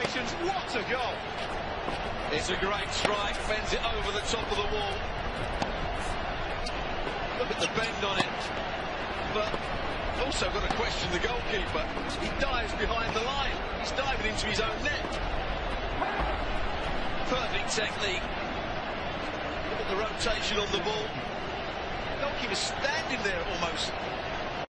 What a goal! It's a great strike, fends it over the top of the wall. Look at the bend on it. But also got to question the goalkeeper. He dives behind the line. He's diving into his own net. Perfect technique. Look at the rotation on the ball. The Goalkeeper standing there almost